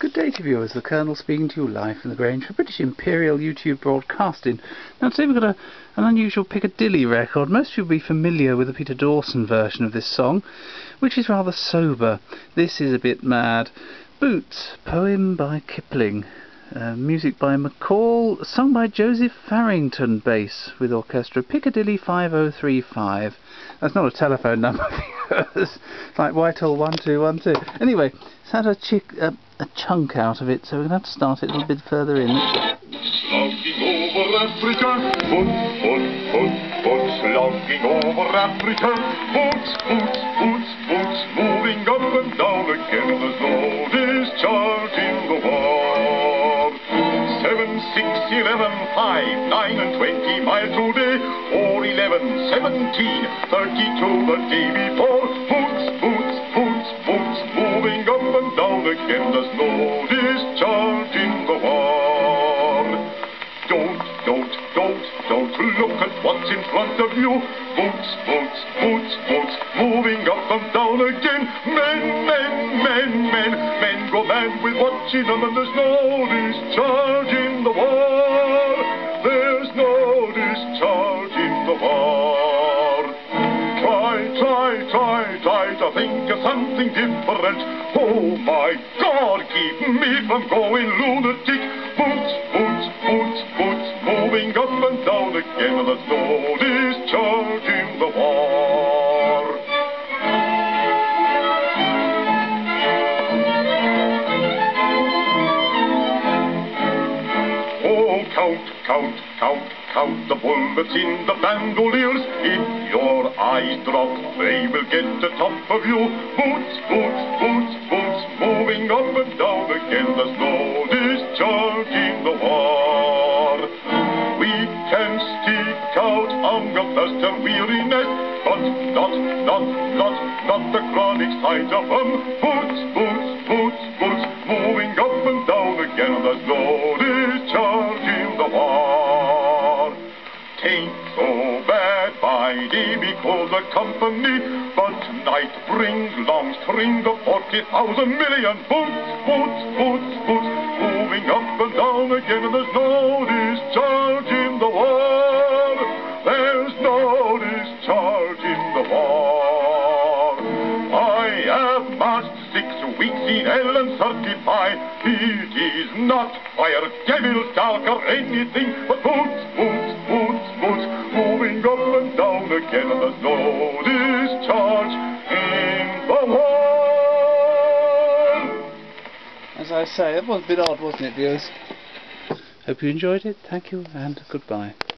Good day to viewers, the Colonel speaking to you live from the Grange for British Imperial YouTube Broadcasting. Now today we've got a, an unusual Piccadilly record. Most of you will be familiar with the Peter Dawson version of this song, which is rather sober. This is a bit mad. Boots, poem by Kipling. Uh, music by McCall, sung by Joseph Farrington, bass with orchestra, Piccadilly 5035. That's not a telephone number, it's like Whitehall 1212. Anyway, it's had a, chick, a, chunk out of it, so we're to have to start it a little bit further in. Over Africa, over Africa, 6, 11, 5, 9, and 20 miles today, 4, 11, 17, 32 the day before. Boots, boots, boots, boots, moving up and down again. There's no discharge in the war. Don't, don't, don't, don't look at what's in front of you. Boots, boots, boots, boots, moving up and down again. Men, men, men, men mad with watching them, and there's no discharge in the war. There's no discharge in the war. Try, try, try, try to think of something different. Oh my God, keep me from going lunatic. Boots, boots, boots, boots, moving up and down again, and there's no discharge in the war. Count, count, count, count the bullets in the bandoliers. If your eyes drop, they will get the top of you. Boots, boots, boots, boots, moving up and down again. There's no discharge in the war. We can stick out hunger, thirst, and weariness, but not, not, not, not the chronic sight of them. Boots, boots, the company, but night brings long string of forty thousand million boots, boots, boots, boots, moving up and down again, and there's no discharge in the war. There's no discharge in the war. I have marched six weeks in hell and certify it is not fire, devil's dark, or anything but boots, As I say, it was a bit odd, wasn't it, viewers? Hope you enjoyed it. Thank you, and goodbye.